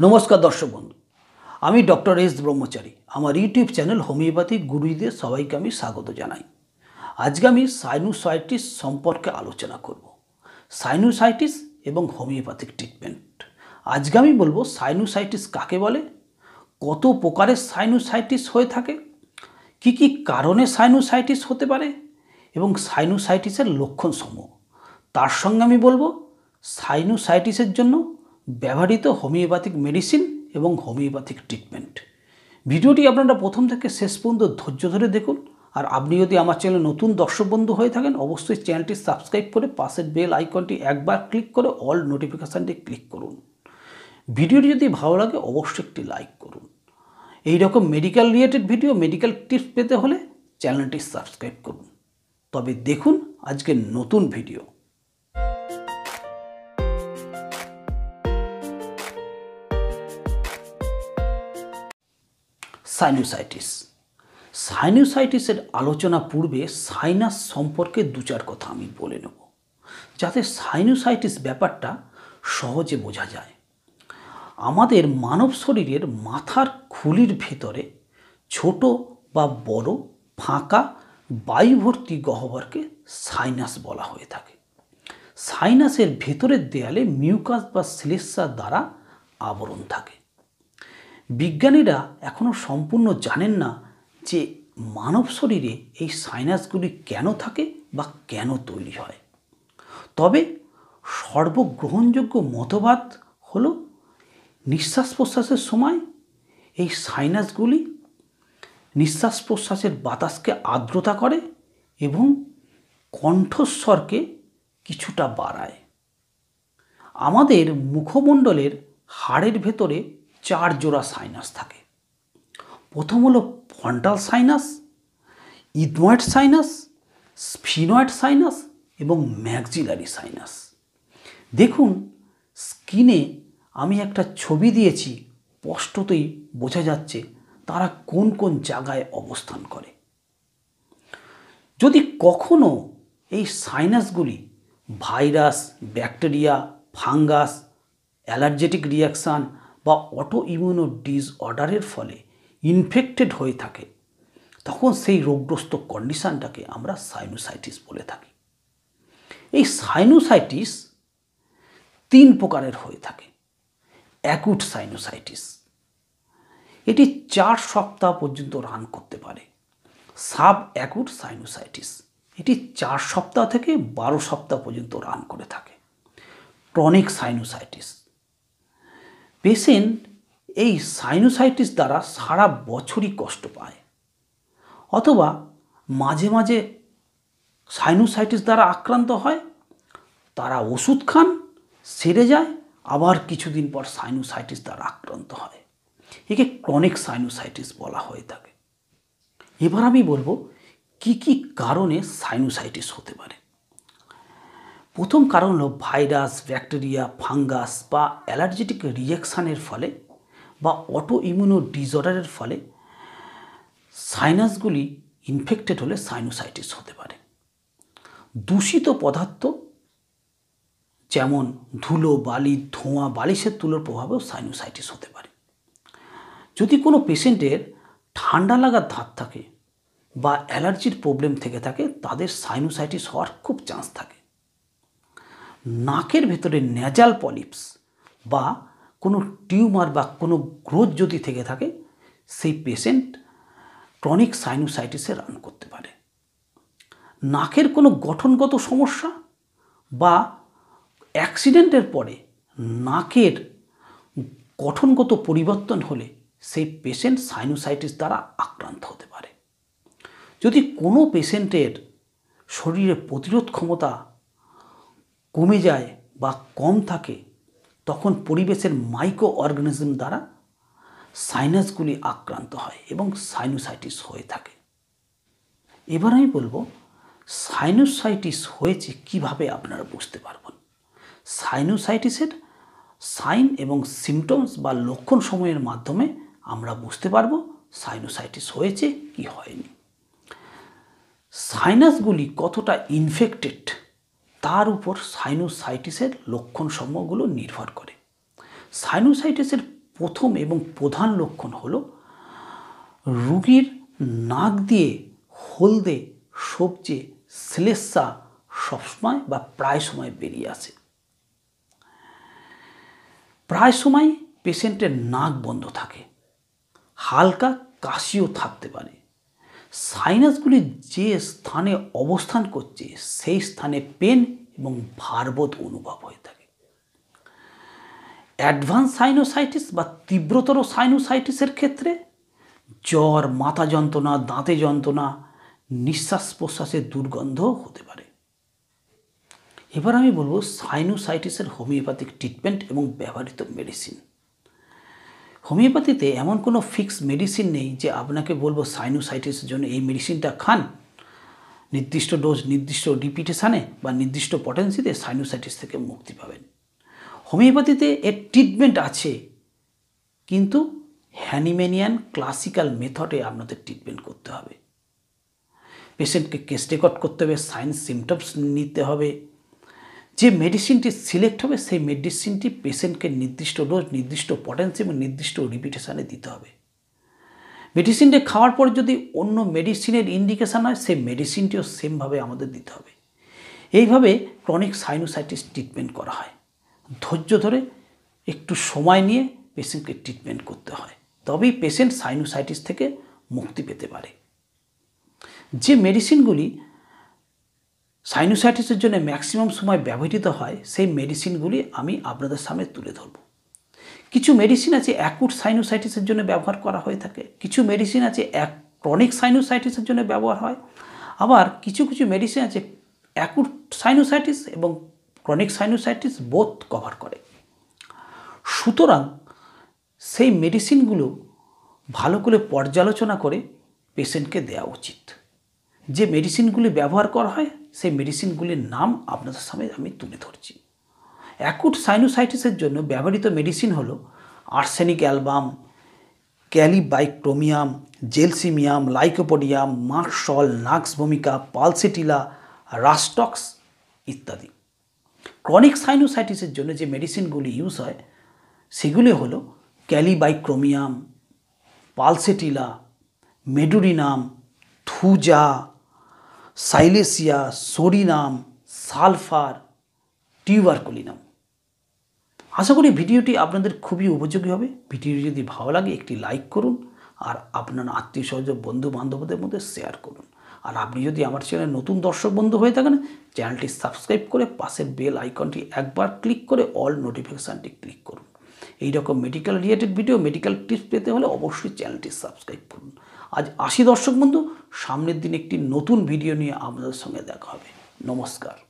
নমস্কার দর্শক বন্ধু, আমি ডক্টর এস ব্রহ্মচারী। আমার ইউটিউব চ্যানেল হোমিওপ্যাথিক গুরুদের সবাইকে আমি স্বাগত জানাই। আজকে আমি সাইনোসাইটিস সম্পর্কে আলোচনা করব। সাইনুসাইটিস এবং হোমিওপ্যাথিক ট্রিটমেন্ট আজকে আমি বলব সাইনুসাইটিস কাকে বলে? কত প্রকারের সাইনোসাইটিস হয়ে থাকে? কি কি কারণে সাইনোসাইটিস হতে পারে? এবং সাইনুসাইটিসের লক্ষণসমূহ। তার সঙ্গে আমি বলব সাইনুসাইটিসের জন্য ব্যবহৃত হোমিওপ্যাথিক মেডিসিন এবং হোমিওপ্যাথিক ট্রিটমেন্ট। ভিডিওটি আপনারা প্রথম থেকে শেষ পর্যন্ত ধৈর্য ধরে দেখুন। আর আপনি যদি আমার চ্যানেলে নতুন দর্শক বন্ধু হয়ে থাকেন, অবশ্যই চ্যানেলটি সাবস্ক্রাইব করে পাশের বেল আইকনটি একবার ক্লিক করে অল নোটিফিকেশানটি ক্লিক করুন। ভিডিওটি যদি ভালো লাগে, অবশ্যই একটি লাইক করুন। এই রকম medical related video medical tips পেতে হলে চ্যানেলটি সাবস্ক্রাইব করুন। তবে দেখুন আজকের নতুন ভিডিও সাইনোসাইটিস সাইনোসাইটিসের আলোচনা পূর্বে সাইনাস সম্পর্কে দু চার কথা আমি বলে নেব, যাতে সাইনোসাইটিস ব্যাপারটা সহজে বোঝা যায়। আমাদের মানব শরীরের মাথার খুলির ভেতরে ছোট বা বড় ফাঁকা বায়ুভর্তি গহ্বরকে সাইনাস বলা হয়ে থাকে। সাইনাসের ভেতরের দেয়ালে মিউকাস বা শ্লেষা দ্বারা আবরণ থাকে। বিজ্ঞানীরা এখনও সম্পূর্ণ জানেন না যে মানব শরীরে এই সাইনাসগুলি কেন থাকে বা কেন তৈরি হয়। তবে সর্বগ্রহণযোগ্য মতবাদ হল নিঃশ্বাস প্রশ্বাসের সময় এই সাইনাসগুলি নিঃশ্বাস প্রশ্বাসের বাতাসকে আর্দ্রতা করে এবং কণ্ঠস্বরকে কিছুটা বাড়ায়। আমাদের মুখমণ্ডলের হাড়ের ভেতরে চার জোড়া সাইনাস থাকে। প্রথম হলো frontal sinus ethmoid sinus sphenoid sinus এবং ম্যাক্সিলারি সাইনাস দেখুন স্কিনে আমি একটা ছবি দিয়েছি, স্পষ্টতই বোঝা যাচ্ছে তারা কোন কোন জায়গায় অবস্থান করে। যদি কখনো এই সাইনাসগুলি virus bacteria fungus allergetic reaction বা অটো ইমিউনো ডিসঅর্ডারের ফলে ইনফেক্টেড হয়ে থাকে, তখন সেই রোগগ্রস্ত কন্ডিশানটাকে আমরা সাইনোসাইটিস বলে থাকি। এই সাইনোসাইটিস তিন প্রকারের হয়ে থাকে। অ্যাকুট সাইনোসাইটিস এটি চার সপ্তাহ পর্যন্ত রান করতে পারে। সাব অ্যাকুট সাইনোসাইটিস এটি চার সপ্তাহ থেকে বারো সপ্তাহ পর্যন্ত রান করে থাকে। ক্রনিক সাইনোসাইটিস পেশেন্ট এই সাইনোসাইটিস দ্বারা সারা বছরই কষ্ট পায়। অথবা মাঝে মাঝে সাইনোসাইটিস দ্বারা আক্রান্ত হয়, তারা ওষুধ খান, সেরে যায়, আবার কিছুদিন পর সাইনোসাইটিস দ্বারা আক্রান্ত হয়। একে ক্রনিক সাইনোসাইটিস বলা হয়ে থাকে। এবার আমি বলব, কি কি কারণে সাইনোসাইটিস হতে পারে? প্রথম কারণ হলো ভাইরাস, ব্যাকটেরিয়া, ফাঙ্গাস বা অ্যালার্জেটিক রিয়াকশানের ফলে বা অটো ইমিউনো ডিসঅর্ডারের ফলে সাইনাসগুলি ইনফেক্টেড হলে সাইনোসাইটিস হতে পারে। দূষিত পদার্থ যেমন ধুলো, বালি, ধোঁয়া, বালিশের তুলোর প্রভাবেও সাইনোসাইটিস হতে পারে। যদি কোনো পেশেন্টের ঠান্ডা লাগার ধাত থাকে বা অ্যালার্জির প্রবলেম থেকে থাকে, তাদের সাইনোসাইটিস হওয়ার খুব চান্স থাকে। নাকের ভেতরে ন্যাজাল পলিপস বা কোনো টিউমার বা কোনো গ্রোথ যদি থেকে থাকে, সেই পেশেন্ট ক্রনিক সাইনোসাইটিসে রান করতে পারে। নাকের কোনো গঠনগত সমস্যা বা অ্যাক্সিডেন্টের পরে নাকের গঠনগত পরিবর্তন হলে সেই পেশেন্ট সাইনোসাইটিস দ্বারা আক্রান্ত হতে পারে। যদি কোনো পেশেন্টের শরীরে প্রতিরোধ ক্ষমতা কমে যায় বা কম থাকে, তখন পরিবেশের মাইক্রো অর্গানিজম দ্বারা সাইনাসগুলি আক্রান্ত হয় এবং সাইনোসাইটিস হয়ে থাকে। এবার আমি বলব সাইনোসাইটিস হয়েছে কীভাবে আপনারা বুঝতে পারবেন? সাইনোসাইটিসের সাইন এবং সিমটমস বা লক্ষণ সময়ের মাধ্যমে আমরা বুঝতে পারব সাইনোসাইটিস হয়েছে কি হয়নি। সাইনাসগুলি কতটা ইনফেক্টেড তার উপর সাইনোসাইটিসের লক্ষণ সমূহগুলো নির্ভর করে। সাইনোসাইটিসের প্রথম এবং প্রধান লক্ষণ হল রুগীর নাক দিয়ে হলদে সবজে শ্লেষা সবসময় বা প্রায় সময় বেরিয়ে আসে। প্রায় সময় পেশেন্টের নাক বন্ধ থাকে, হালকা কাশিও থাকতে পারে। সাইনাসগুলি যে স্থানে অবস্থান করছে, সেই স্থানে পেন এবং ভারবোধ অনুভব হয়ে থাকে। অ্যাডভান্স সাইনোসাইটিস বা তীব্রতর সাইনোসাইটিসের ক্ষেত্রে জ্বর, মাথা যন্ত্রণা, দাঁতে যন্ত্রণা, নিঃশ্বাস প্রশ্বাসের দুর্গন্ধ হতে পারে। এবার আমি বলব সাইনোসাইটিসের হোমিওপ্যাথিক ট্রিটমেন্ট এবং ব্যবহৃত মেডিসিন। হোমিওপ্যাথিতে এমন কোনো ফিক্স মেডিসিন নেই যে আপনাকে বলব সাইনোসাইটিসের জন্য এই মেডিসিনটা খান। নির্দিষ্ট ডোজ নির্দিষ্ট রিপিটেশানে বা নির্দিষ্ট পটেন্সিতে সাইনোসাইটিস থেকে মুক্তি পাবেন। হোমিওপ্যাথিতে এর ট্রিটমেন্ট আছে, কিন্তু হ্যানিম্যানিয়ান ক্লাসিক্যাল মেথডে আপনাদের ট্রিটমেন্ট করতে হবে। পেশেন্টকে কেস রেকর্ড করতে হবে সাইন্স সিমটমস নিতে হবে। যে মেডিসিনটি সিলেক্ট হবে, সেই মেডিসিনটি পেশেন্টকে নির্দিষ্ট ডোজ নির্দিষ্ট পটেন্সি এবং নির্দিষ্ট রিপিটেশানে দিতে হবে। মেডিসিনটি খাওয়ার পর যদি অন্য মেডিসিনের ইন্ডিকেশান হয়, সেই মেডিসিনটিও সেমভাবে আমাদের দিতে হবে। এইভাবে ক্রনিক সাইনোসাইটিস ট্রিটমেন্ট করা হয়। ধৈর্য ধরে একটু সময় নিয়ে পেশেন্টকে ট্রিটমেন্ট করতে হয়। তবেই পেশেন্ট সাইনোসাইটিস থেকে মুক্তি পেতে পারে। যে মেডিসিনগুলি সাইনোসাইটিসের জন্য ম্যাক্সিমাম সময় ব্যবহৃত হয়, সেই মেডিসিনগুলি আমি আপনাদের সামনে তুলে ধরব। কিছু মেডিসিন আছে অ্যাকুট সাইনোসাইটিসের জন্য ব্যবহার করা হয়ে থাকে, কিছু মেডিসিন আছে এক ক্রনিক সাইনোসাইটিসের জন্য ব্যবহার হয়, আবার কিছু কিছু মেডিসিন আছে অ্যাকুট সাইনোসাইটিস এবং ক্রনিক সাইনোসাইটিস বোধ কভার করে। সুতরাং সেই মেডিসিনগুলো ভালো করে পর্যালোচনা করে পেশেন্টকে দেওয়া উচিত। যে মেডিসিনগুলি ব্যবহার করা হয়, সেই মেডিসিনগুলির নাম আপনাদের সামনে আমি তুলে ধরছি। অ্যাকুট সাইনোসাইটিসের জন্য ব্যবহৃত মেডিসিন হলো arsenic album kali bichromicum gelsemium lycopodium merc sol nux ভূমিকা পালসেটিলা রাস্টক্স ইত্যাদি। ক্রনিক সাইনোসাইটিসের জন্য যে মেডিসিনগুলি ইউজ হয়, সেগুলি হলো kali bichromium pulsatilla medorrhinum thuja silicea psorinum sulphur, tuberculinum. আশা করি ভিডিওটি আপনাদের খুবই উপযোগী হবে। ভিডিওটি যদি ভালো লাগে, একটি লাইক করুন আর আপনার আত্মীয় স্বজন বন্ধু বান্ধবদের মধ্যে শেয়ার করুন। আর আপনি যদি আমার চ্যানেল নতুন দর্শক, বন্ধু হয়ে থাকেন, চ্যানেলটি সাবস্ক্রাইব করে পাশের বেল আইকনটি একবার ক্লিক করে অল নোটিফিকেশানটি ক্লিক করুন। এই রকম medical related video medical tips পেতে হলে অবশ্যই চ্যানেলটি সাবস্ক্রাইব করুন। আজ আশি দর্শক বন্ধু, সামনের দিন একটি নতুন ভিডিও নিয়ে আপনাদের সঙ্গে দেখা হবে। নমস্কার।